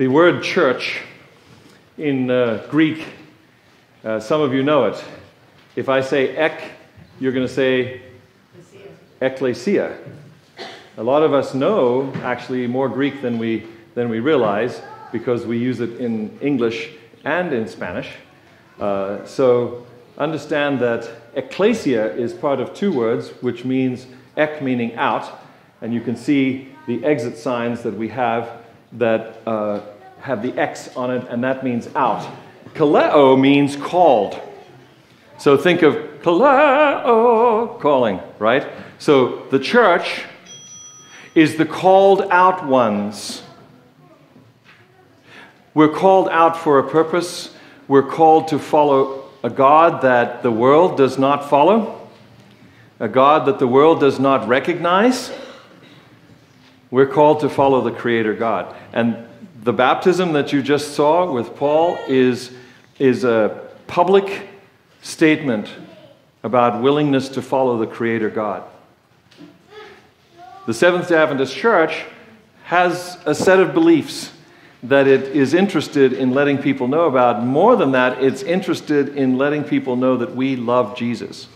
The word church in uh, Greek, uh, some of you know it. If I say ek, you're going to say ecclesia. A lot of us know actually more Greek than we, than we realize because we use it in English and in Spanish. Uh, so understand that ecclesia is part of two words, which means ek meaning out, and you can see the exit signs that we have that uh, have the X on it, and that means out. Kaleo means called. So think of kaleo, calling, right? So the church is the called out ones. We're called out for a purpose. We're called to follow a God that the world does not follow, a God that the world does not recognize. We're called to follow the Creator God. And the baptism that you just saw with Paul is, is a public statement about willingness to follow the Creator God. The Seventh day Adventist Church has a set of beliefs that it is interested in letting people know about. More than that, it's interested in letting people know that we love Jesus.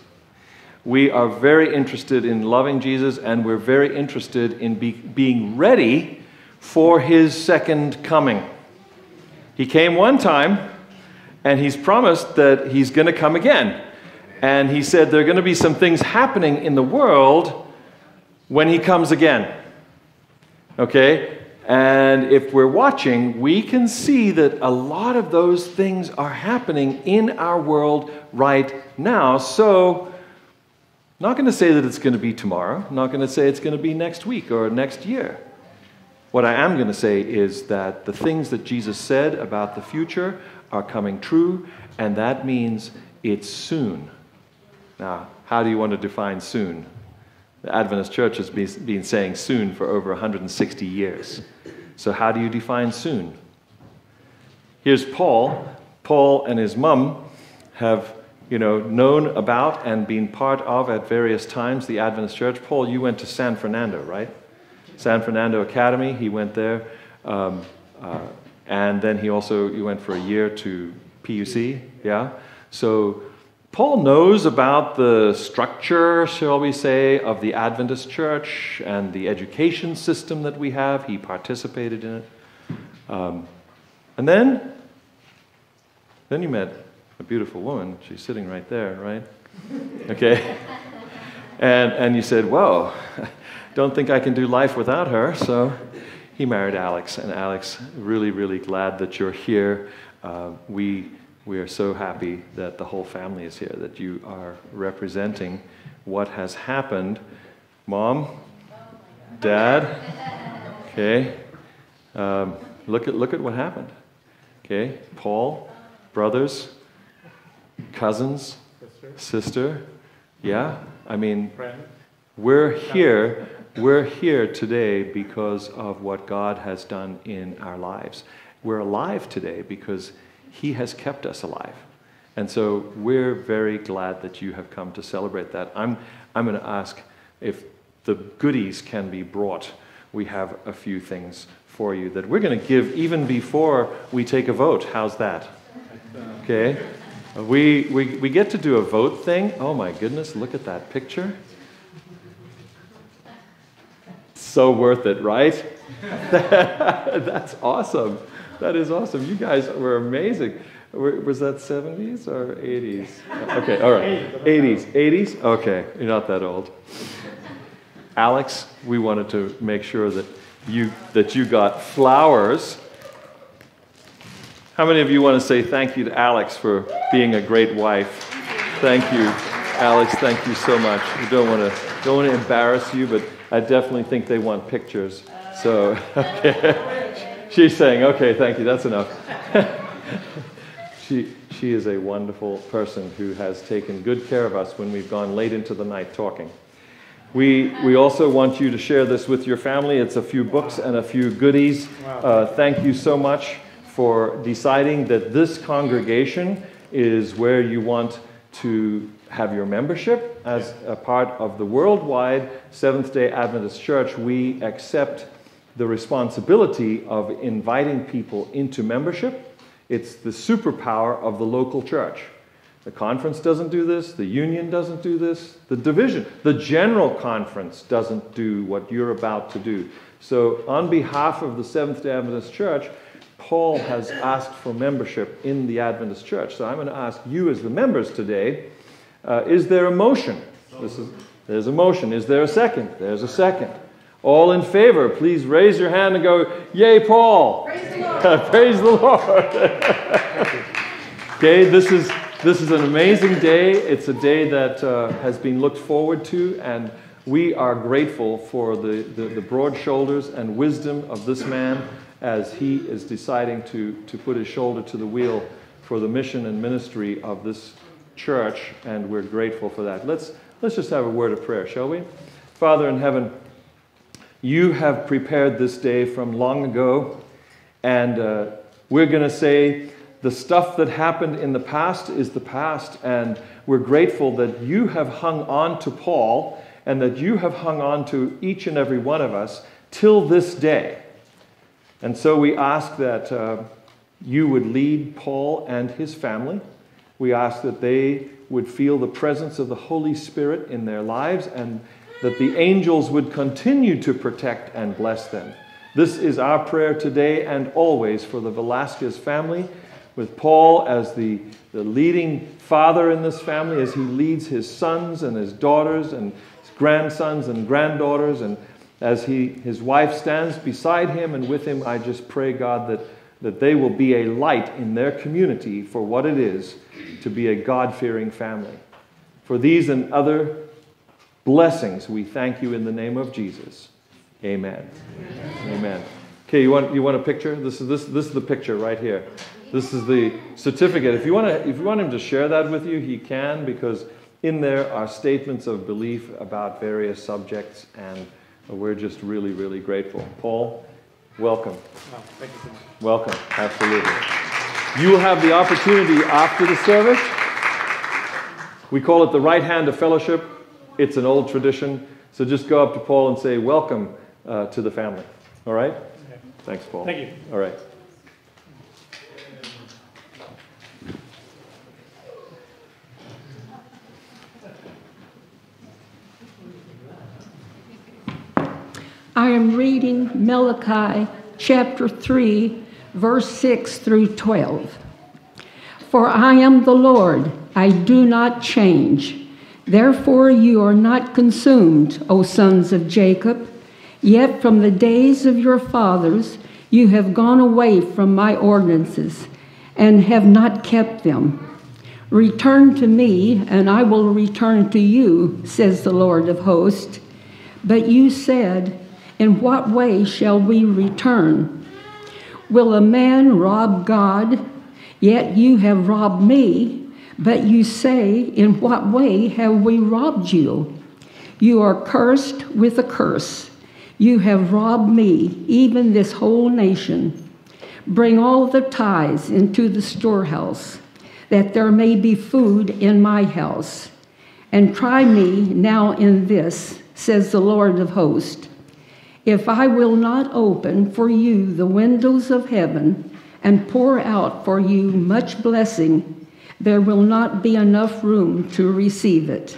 We are very interested in loving Jesus, and we're very interested in be, being ready for his second coming. He came one time, and he's promised that he's going to come again. And he said there are going to be some things happening in the world when he comes again. Okay? And if we're watching, we can see that a lot of those things are happening in our world right now. So, not going to say that it's going to be tomorrow, not going to say it's going to be next week or next year. What I am going to say is that the things that Jesus said about the future are coming true, and that means it's soon. Now, how do you want to define soon? The Adventist Church has been saying soon for over 160 years. So, how do you define soon? Here's Paul. Paul and his mum have you know, known about and been part of at various times the Adventist Church. Paul, you went to San Fernando, right? San Fernando Academy, he went there. Um, uh, and then he also, you went for a year to PUC, yeah? So Paul knows about the structure, shall we say, of the Adventist church and the education system that we have. He participated in it. Um, and then, then you met a beautiful woman. She's sitting right there, right? Okay. And, and you said, Whoa, don't think I can do life without her. So he married Alex. And Alex, really, really glad that you're here. Uh, we we are so happy that the whole family is here, that you are representing what has happened. Mom, Dad, okay, um, look, at, look at what happened. Okay, Paul, brothers, cousins, sister, yeah, I mean, we're here. We're here today because of what God has done in our lives. We're alive today because he has kept us alive. And so we're very glad that you have come to celebrate that. I'm, I'm going to ask if the goodies can be brought. We have a few things for you that we're going to give even before we take a vote. How's that? Okay? We, we, we get to do a vote thing. Oh my goodness, look at that picture. So worth it, right? That's awesome. That is awesome. You guys were amazing. Was that 70s or 80s? Okay, all right. 80s. 80s? Okay, you're not that old. Alex, we wanted to make sure that you, that you got flowers. How many of you want to say thank you to Alex for being a great wife? Thank you, Alex. Thank you so much. We don't want to don't want to embarrass you, but I definitely think they want pictures. So, okay. She's saying, okay, thank you, that's enough. she, she is a wonderful person who has taken good care of us when we've gone late into the night talking. We, we also want you to share this with your family. It's a few books and a few goodies. Uh, thank you so much for deciding that this congregation is where you want to have your membership as a part of the worldwide Seventh day Adventist Church. We accept the responsibility of inviting people into membership. It's the superpower of the local church. The conference doesn't do this, the union doesn't do this, the division, the general conference doesn't do what you're about to do. So, on behalf of the Seventh day Adventist Church, Paul has asked for membership in the Adventist Church. So, I'm going to ask you, as the members today, uh, is there a motion? Is, there's a motion. Is there a second? There's a second. All in favor, please raise your hand and go, Yay, Paul! Praise the Lord! Praise the Lord! okay, this is this is an amazing day. It's a day that uh, has been looked forward to, and we are grateful for the, the, the, broad shoulders and wisdom of this man as he is deciding to, to put his shoulder to the wheel for the mission and ministry of this church, and we're grateful for that. Let's, let's just have a word of prayer, shall we? Father in heaven, you have prepared this day from long ago, and uh, we're going to say, the stuff that happened in the past is the past, and we're grateful that you have hung on to Paul and that you have hung on to each and every one of us till this day. And so we ask that uh, you would lead Paul and his family. We ask that they would feel the presence of the Holy Spirit in their lives and that the angels would continue to protect and bless them. This is our prayer today and always for the Velasquez family with Paul as the, the leading father in this family as he leads his sons and his daughters and his grandsons and granddaughters. And as he, his wife stands beside him and with him, I just pray, God, that, that they will be a light in their community for what it is to be a God fearing family. For these and other blessings, we thank you in the name of Jesus. Amen. Amen. Amen. Okay, you want, you want a picture? This is, this, this is the picture right here. This is the certificate. If you, want to, if you want him to share that with you, he can, because in there are statements of belief about various subjects, and we're just really, really grateful. Paul, welcome. Oh, thank you so much. Welcome, absolutely. You will have the opportunity after the service. We call it the right hand of fellowship. It's an old tradition. So just go up to Paul and say, Welcome uh, to the family. All right? Okay. Thanks, Paul. Thank you. All right. I am reading Malachi chapter 3, verse 6 through 12. For I am the Lord, I do not change. Therefore you are not consumed, O sons of Jacob. Yet from the days of your fathers you have gone away from my ordinances and have not kept them. Return to me, and I will return to you, says the Lord of hosts. But you said, in what way shall we return? Will a man rob God? Yet you have robbed me. But you say, In what way have we robbed you? You are cursed with a curse. You have robbed me, even this whole nation. Bring all the tithes into the storehouse, that there may be food in my house. And try me now in this, says the Lord of hosts if I will not open for you the windows of heaven and pour out for you much blessing, there will not be enough room to receive it.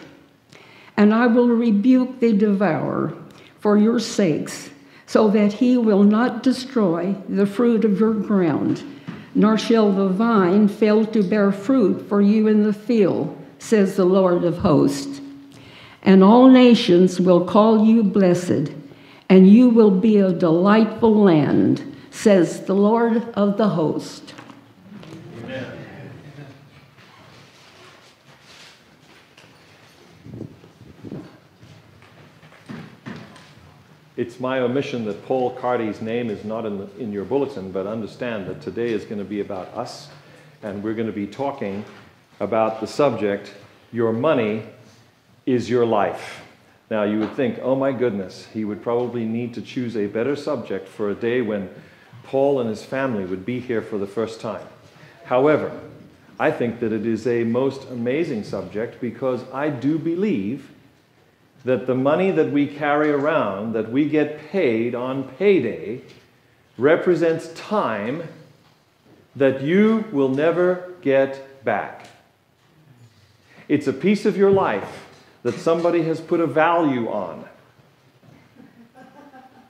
And I will rebuke the devourer for your sakes, so that he will not destroy the fruit of your ground, nor shall the vine fail to bear fruit for you in the field, says the Lord of hosts. And all nations will call you blessed and you will be a delightful land, says the Lord of the host. Amen. It's my omission that Paul Carty's name is not in, the, in your bulletin, but understand that today is going to be about us, and we're going to be talking about the subject Your money is your life. Now, you would think, oh my goodness, he would probably need to choose a better subject for a day when Paul and his family would be here for the first time. However, I think that it is a most amazing subject because I do believe that the money that we carry around, that we get paid on payday, represents time that you will never get back. It's a piece of your life that somebody has put a value on.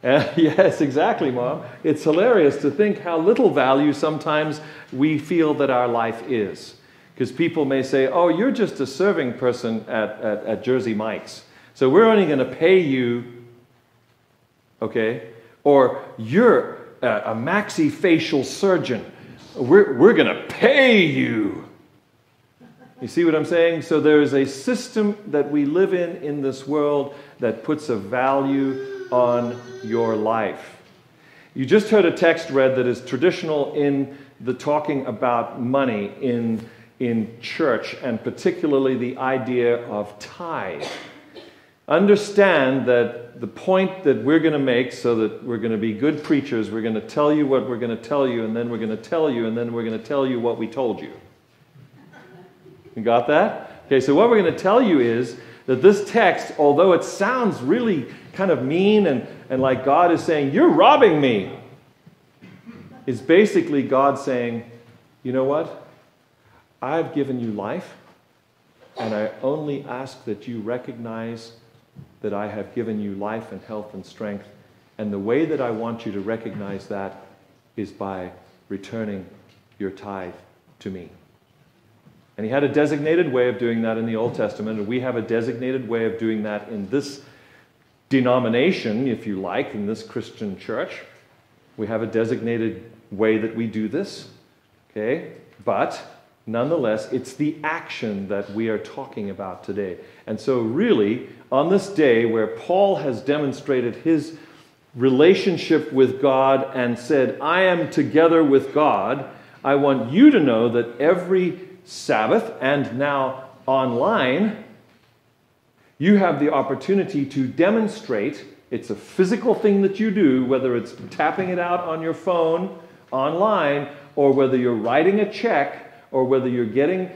Uh, yes, exactly, Mom. It's hilarious to think how little value sometimes we feel that our life is. Because people may say, oh, you're just a serving person at, at, at Jersey Mike's. So we're only going to pay you, okay? Or you're a, a maxillofacial surgeon. We're, we're going to pay you. You see what I'm saying? So there is a system that we live in in this world that puts a value on your life. You just heard a text read that is traditional in the talking about money in, in church, and particularly the idea of tithe. Understand that the point that we're going to make, so that we're going to be good preachers, we're going to tell you what we're going to tell you, and then we're going to tell you, and then we're going to tell you what we told you. You got that? Okay, so what we're going to tell you is that this text, although it sounds really kind of mean and, and like God is saying, You're robbing me, is basically God saying, You know what? I've given you life, and I only ask that you recognize that I have given you life and health and strength. And the way that I want you to recognize that is by returning your tithe to me. And he had a designated way of doing that in the Old Testament, and we have a designated way of doing that in this denomination, if you like, in this Christian church. We have a designated way that we do this, okay? But nonetheless, it's the action that we are talking about today. And so, really, on this day where Paul has demonstrated his relationship with God and said, I am together with God, I want you to know that every Sabbath and now online, you have the opportunity to demonstrate it's a physical thing that you do, whether it's tapping it out on your phone online, or whether you're writing a check, or whether you're getting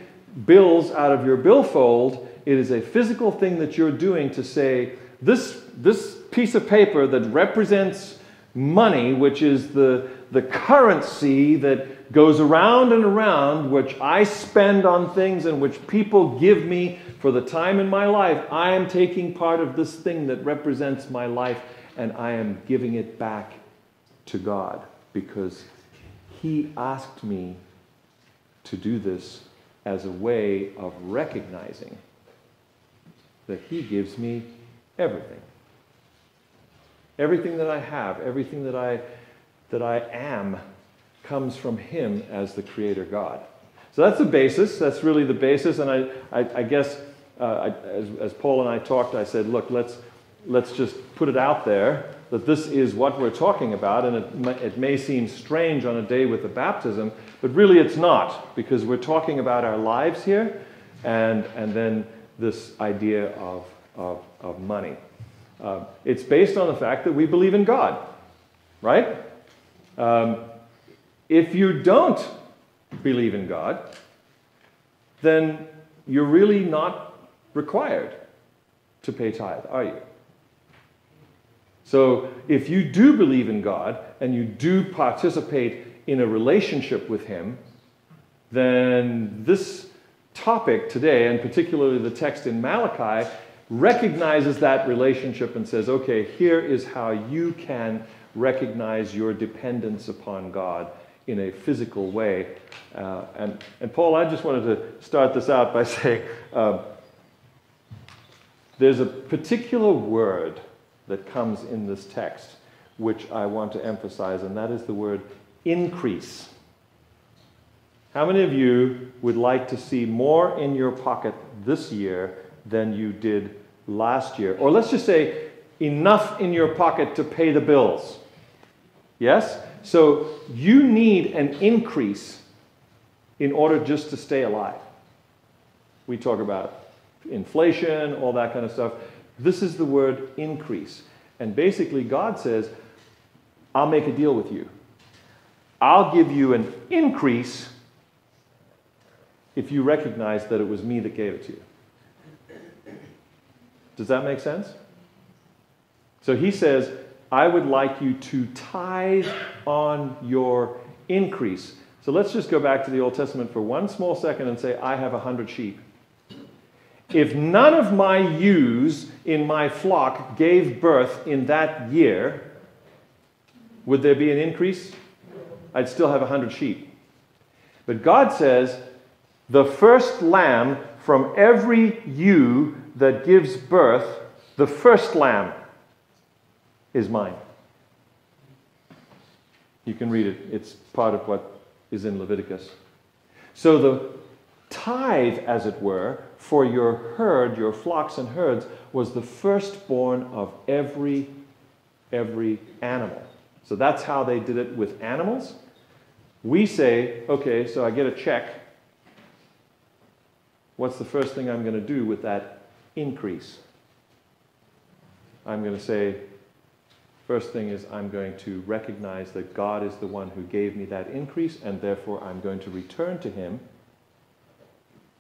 bills out of your billfold. It is a physical thing that you're doing to say, this, this piece of paper that represents money, which is the, the currency that goes around and around, which I spend on things and which people give me for the time in my life, I am taking part of this thing that represents my life and I am giving it back to God because He asked me to do this as a way of recognizing that He gives me everything. Everything that I have, everything that I, that I am comes from Him as the Creator God. So that's the basis. That's really the basis. And I, I, I guess uh, I, as, as Paul and I talked, I said, look, let's, let's just put it out there that this is what we're talking about. And it, may, it may seem strange on a day with the baptism, but really it's not, because we're talking about our lives here and, and then this idea of, of, of money. Uh, it's based on the fact that we believe in God, right? Um, if you don't believe in God, then you're really not required to pay tithe, are you? So if you do believe in God and you do participate in a relationship with Him, then this topic today, and particularly the text in Malachi, recognizes that relationship and says, okay, here is how you can recognize your dependence upon God in a physical way. Uh, and, and Paul, I just wanted to start this out by saying uh, there's a particular word that comes in this text which I want to emphasize, and that is the word increase. How many of you would like to see more in your pocket this year than you did last year? Or let's just say enough in your pocket to pay the bills. Yes? So you need an increase in order just to stay alive. We talk about inflation, all that kind of stuff. This is the word increase. And basically, God says, I'll make a deal with you. I'll give you an increase if you recognize that it was me that gave it to you. Does that make sense? So he says, I would like you to tithe on your increase. So let's just go back to the Old Testament for one small second and say, I have a hundred sheep. If none of my ewes in my flock gave birth in that year, would there be an increase? I'd still have a hundred sheep. But God says, the first lamb from every ewe that gives birth, the first lamb is mine. You can read it, it's part of what is in Leviticus. So the tithe, as it were, for your herd, your flocks and herds, was the firstborn of every every animal. So that's how they did it with animals. We say, okay, so I get a check. What's the first thing I'm going to do with that increase? I'm going to say, First thing is, I'm going to recognize that God is the one who gave me that increase, and therefore I'm going to return to Him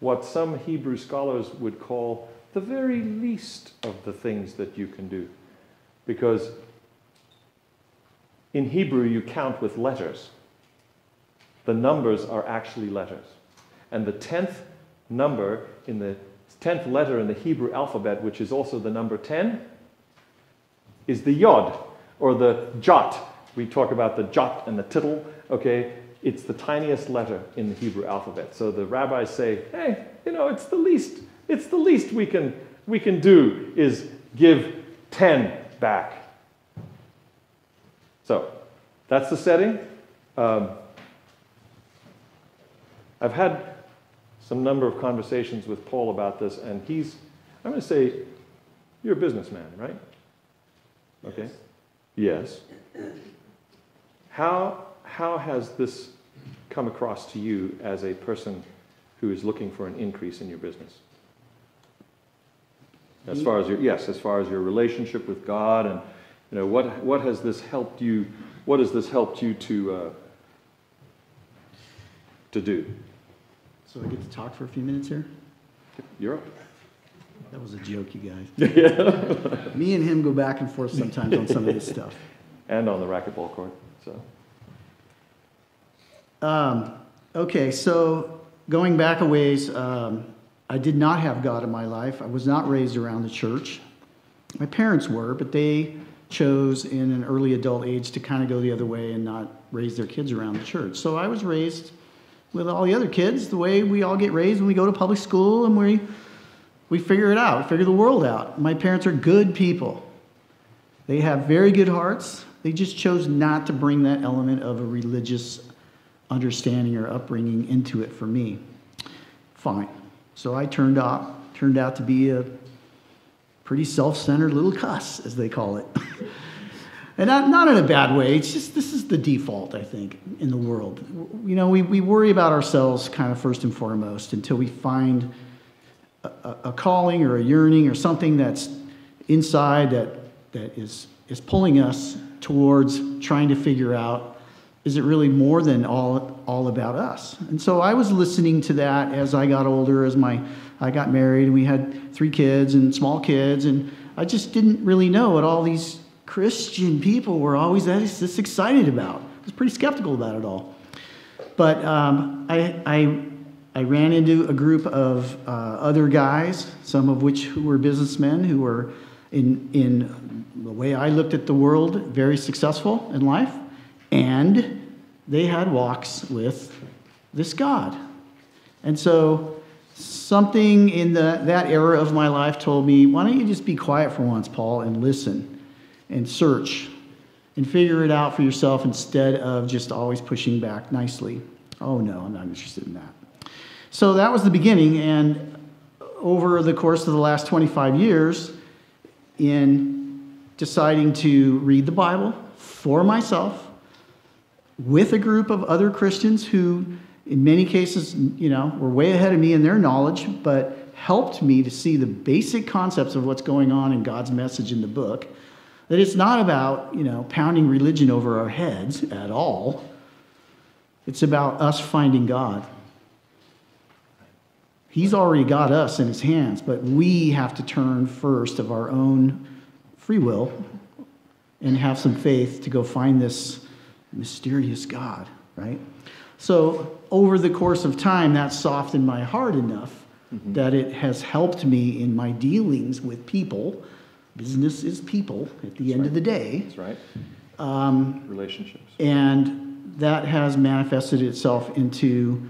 what some Hebrew scholars would call the very least of the things that you can do. Because in Hebrew, you count with letters. The numbers are actually letters. And the tenth number in the tenth letter in the Hebrew alphabet, which is also the number 10, is the yod or the jot. We talk about the jot and the tittle, okay? It's the tiniest letter in the Hebrew alphabet. So the rabbis say, hey, you know, it's the least, it's the least we can, we can do is give 10 back. So that's the setting. Um, I've had some number of conversations with Paul about this, and he's, I'm going to say, you're a businessman, right? Okay. How, how has this come across to you as a person who is looking for an increase in your business? As far as your yes, as far as your relationship with God, and you know what what has this helped you? What has this helped you to uh, to do? So I get to talk for a few minutes here. You're up. That was a joke, you guys. Me and him go back and forth sometimes on some of this stuff. And on the racquetball court. So. Um, okay, so going back a ways, um, I did not have God in my life. I was not raised around the church. My parents were, but they chose in an early adult age to kind of go the other way and not raise their kids around the church. So I was raised with all the other kids the way we all get raised when we go to public school and we we figure it out, we figure the world out. My parents are good people. They have very good hearts. They just chose not to bring that element of a religious understanding or upbringing into it for me. Fine. So I turned out turned out to be a pretty self-centered little cuss, as they call it. and not, not in a bad way. It's just this is the default, I think, in the world. You know, we, we worry about ourselves kind of first and foremost until we find a, a calling or a yearning or something that's inside that, that is, is pulling us towards trying to figure out is it really more than all, all about us? And so I was listening to that as I got older, as my I got married, and we had three kids and small kids, and I just didn't really know what all these Christian people were always this excited about. I was pretty skeptical about it all. But um, I, I I ran into a group of uh, other guys, some of which who were businessmen, who were, in, in the way I looked at the world, very successful in life, and they had walks with this God. And so something in the, that era of my life told me, why don't you just be quiet for once, Paul, and listen and search and figure it out for yourself instead of just always pushing back nicely. Oh, no, I'm not interested in that. So that was the beginning, and over the course of the last 25 years, in deciding to read the Bible for myself with a group of other Christians who, in many cases, you know, were way ahead of me in their knowledge, but helped me to see the basic concepts of what's going on in God's message in the book. That it's not about, you know, pounding religion over our heads at all. It's about us finding God He's already got us in his hands, but we have to turn first of our own free will and have some faith to go find this mysterious God, right? So, over the course of time, that softened my heart enough mm-hmm. that it has helped me in my dealings with people. Business is people at the That's end right. of the day. That's right. Um, Relationships. And that has manifested itself into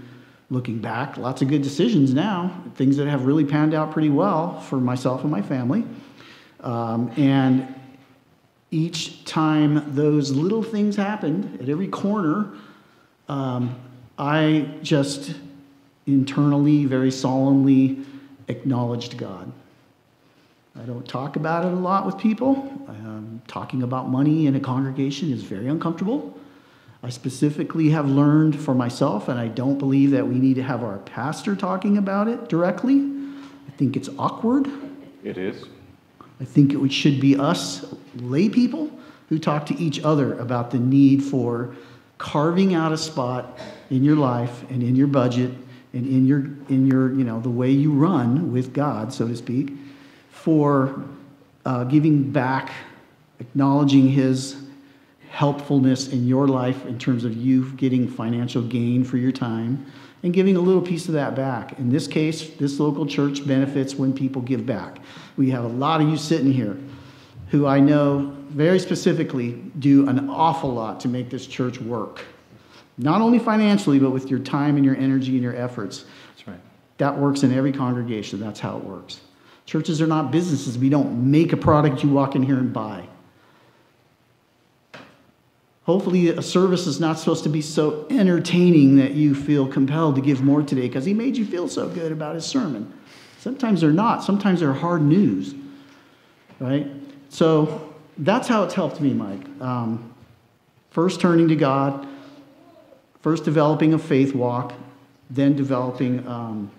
looking back, lots of good decisions now, things that have really panned out pretty well for myself and my family. Um, and each time those little things happened at every corner, um, I just internally, very solemnly acknowledged God. I don't talk about it a lot with people. Um, talking about money in a congregation is very uncomfortable. I specifically have learned for myself, and I don't believe that we need to have our pastor talking about it directly. I think it's awkward. It is. I think it should be us lay people who talk to each other about the need for carving out a spot in your life and in your budget and in your in your you know the way you run with God, so to speak, for uh, giving back, acknowledging His helpfulness in your life in terms of you getting financial gain for your time and giving a little piece of that back. In this case, this local church benefits when people give back. We have a lot of you sitting here who I know very specifically do an awful lot to make this church work. Not only financially, but with your time and your energy and your efforts. That's right. That works in every congregation. That's how it works. Churches are not businesses. We don't make a product you walk in here and buy. Hopefully, a service is not supposed to be so entertaining that you feel compelled to give more today because he made you feel so good about his sermon. Sometimes they're not, sometimes they're hard news, right? So that's how it's helped me, Mike. Um, first, turning to God, first, developing a faith walk, then, developing um,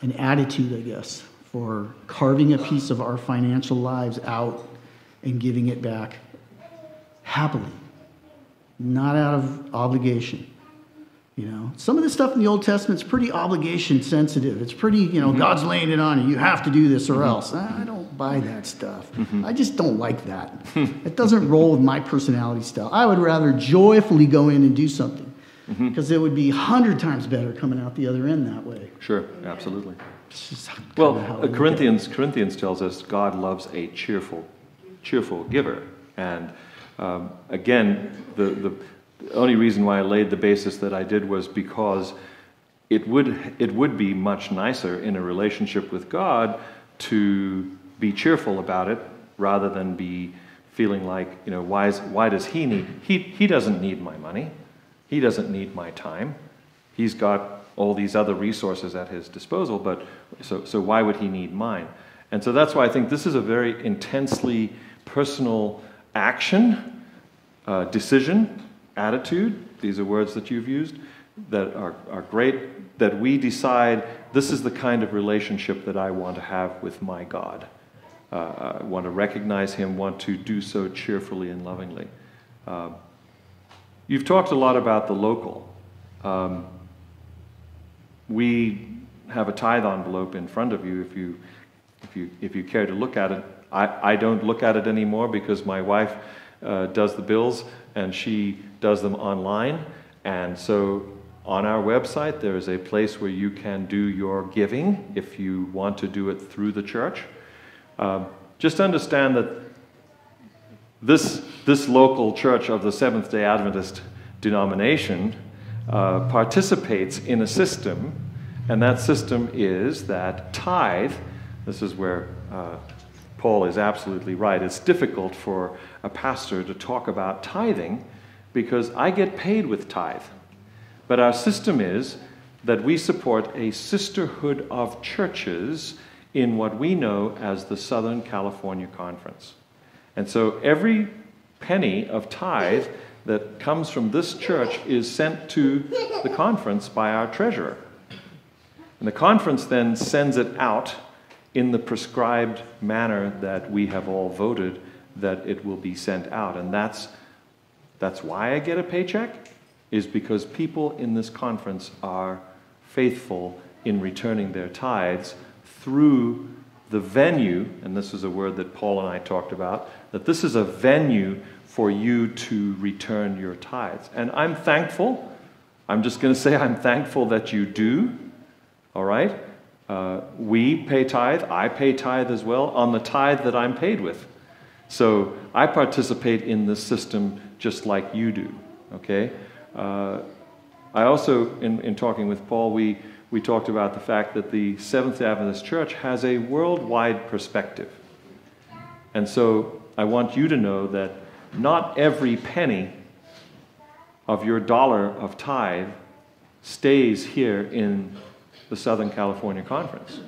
an attitude, I guess, for carving a piece of our financial lives out and giving it back happily, not out of obligation. You know, some of the stuff in the Old Testament is pretty obligation sensitive. It's pretty, you know, mm-hmm. God's laying it on you. You have to do this or mm-hmm. else. I don't buy that stuff. Mm-hmm. I just don't like that. it doesn't roll with my personality style. I would rather joyfully go in and do something because mm-hmm. it would be a hundred times better coming out the other end that way. Sure, absolutely. Well, uh, Corinthians Corinthians tells us God loves a cheerful, cheerful giver, and um, again, the, the only reason why I laid the basis that I did was because it would, it would be much nicer in a relationship with God to be cheerful about it rather than be feeling like, you know, why, is, why does he need? He, he doesn't need my money. He doesn't need my time. He's got all these other resources at his disposal, but so, so why would he need mine? And so that's why I think this is a very intensely personal action, uh, decision, attitude. These are words that you've used that are, are great. That we decide this is the kind of relationship that I want to have with my God. Uh, I want to recognize Him, want to do so cheerfully and lovingly. Uh, you've talked a lot about the local. Um, we have a tithe envelope in front of you if you, if you, if you care to look at it. I, I don't look at it anymore because my wife uh, does the bills and she does them online. And so on our website, there is a place where you can do your giving if you want to do it through the church. Uh, just understand that this, this local church of the Seventh day Adventist denomination uh, participates in a system, and that system is that tithe, this is where uh, Paul is absolutely right. It's difficult for a pastor to talk about tithing because I get paid with tithe. But our system is that we support a sisterhood of churches in what we know as the Southern California Conference. And so every penny of tithe that comes from this church is sent to the conference by our treasurer. And the conference then sends it out in the prescribed manner that we have all voted that it will be sent out. And that's, that's why I get a paycheck, is because people in this conference are faithful in returning their tithes through the venue, and this is a word that Paul and I talked about, that this is a venue for you to return your tithes. And I'm thankful. I'm just going to say I'm thankful that you do. All right? Uh, we pay tithe. I pay tithe as well on the tithe that I'm paid with. So I participate in this system just like you do. Okay? Uh, I also, in, in talking with Paul, we, we talked about the fact that the Seventh Adventist Church has a worldwide perspective. And so I want you to know that not every penny of your dollar of tithe stays here in the Southern California Conference.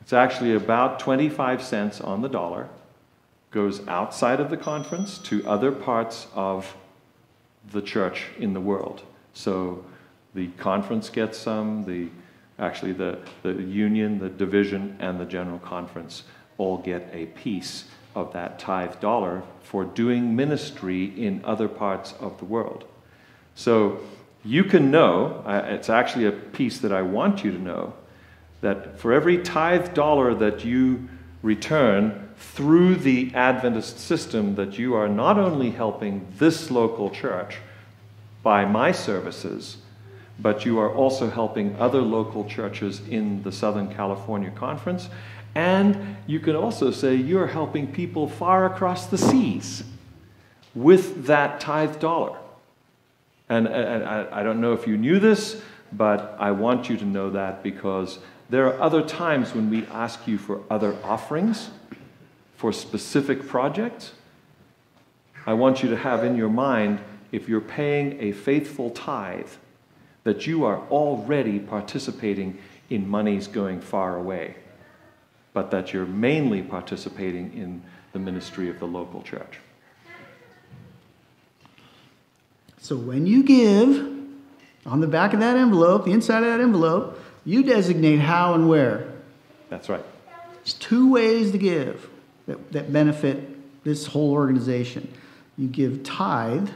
It's actually about 25 cents on the dollar, goes outside of the conference to other parts of the church in the world. So the conference gets some, the actually the, the union, the division, and the general conference all get a piece of that tithe dollar for doing ministry in other parts of the world. So you can know, it's actually a piece that I want you to know, that for every tithe dollar that you return through the Adventist system, that you are not only helping this local church by my services, but you are also helping other local churches in the Southern California Conference and you can also say you're helping people far across the seas with that tithe dollar. And, and I, I don't know if you knew this, but I want you to know that because there are other times when we ask you for other offerings for specific projects. I want you to have in your mind if you're paying a faithful tithe, that you are already participating in monies going far away but that you're mainly participating in the ministry of the local church. So when you give, on the back of that envelope, the inside of that envelope, you designate how and where. That's right. There's two ways to give that, that benefit this whole organization. You give tithe,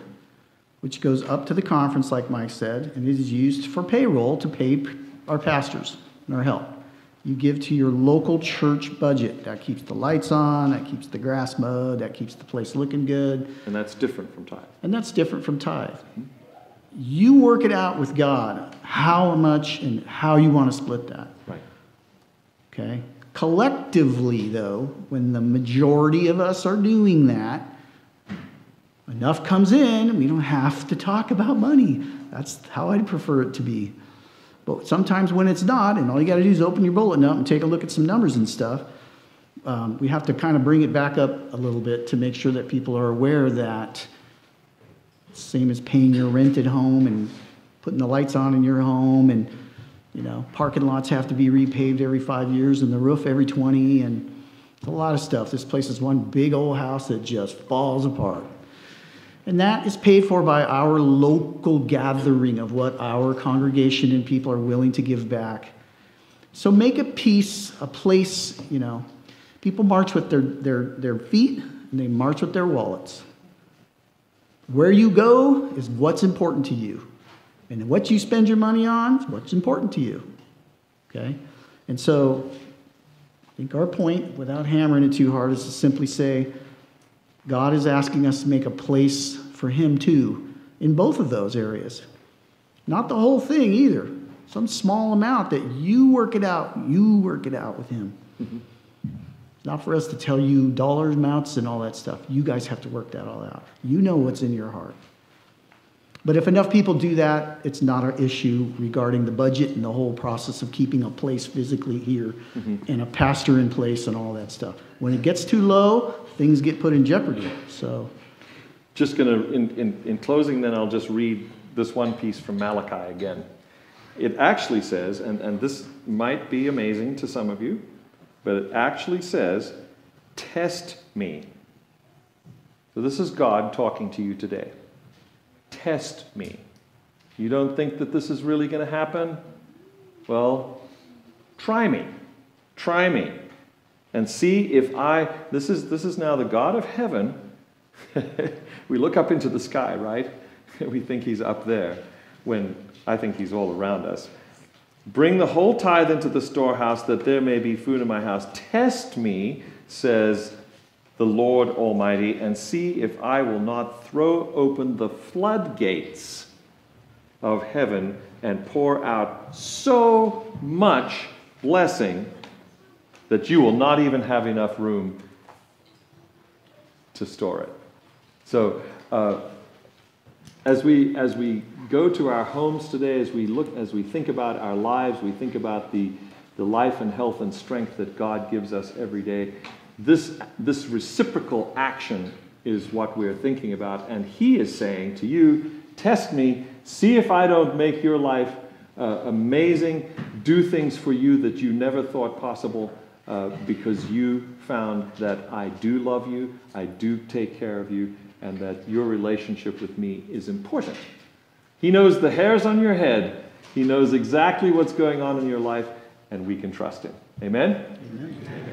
which goes up to the conference, like Mike said, and it is used for payroll to pay our pastors and our help. You give to your local church budget. That keeps the lights on, that keeps the grass mowed, that keeps the place looking good. And that's different from tithe. And that's different from tithe. You work it out with God how much and how you want to split that. Right. Okay? Collectively, though, when the majority of us are doing that, enough comes in, and we don't have to talk about money. That's how I'd prefer it to be. But sometimes when it's not, and all you got to do is open your bulletin up and take a look at some numbers and stuff, um, we have to kind of bring it back up a little bit to make sure that people are aware that same as paying your rent at home and putting the lights on in your home and you know parking lots have to be repaved every five years and the roof every 20 and a lot of stuff. This place is one big old house that just falls apart and that is paid for by our local gathering of what our congregation and people are willing to give back. So make a piece, a place, you know. People march with their, their, their feet and they march with their wallets. Where you go is what's important to you. And what you spend your money on is what's important to you. Okay? And so I think our point, without hammering it too hard, is to simply say, God is asking us to make a place for Him too in both of those areas. Not the whole thing either. Some small amount that you work it out. You work it out with Him. Mm-hmm. Not for us to tell you dollar amounts and all that stuff. You guys have to work that all out. You know what's in your heart. But if enough people do that, it's not an issue regarding the budget and the whole process of keeping a place physically here mm-hmm. and a pastor in place and all that stuff. When it gets too low, things get put in jeopardy. So, just going to, in, in, in closing, then I'll just read this one piece from Malachi again. It actually says, and, and this might be amazing to some of you, but it actually says, Test me. So this is God talking to you today test me. You don't think that this is really going to happen? Well, try me. Try me. And see if I, this is, this is now the God of heaven. we look up into the sky, right? we think he's up there when I think he's all around us. Bring the whole tithe into the storehouse that there may be food in my house. Test me, says the Lord Almighty, and see if I will not throw open the floodgates of heaven and pour out so much blessing that you will not even have enough room to store it. So, uh, as we as we go to our homes today, as we look, as we think about our lives, we think about the the life and health and strength that God gives us every day. This this reciprocal action is what we're thinking about, and He is saying to you, test me, see if I don't make your life uh, amazing, do things for you that you never thought possible. Uh, because you found that I do love you, I do take care of you, and that your relationship with me is important. He knows the hairs on your head, He knows exactly what's going on in your life, and we can trust Him. Amen? Amen.